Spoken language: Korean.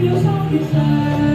You're so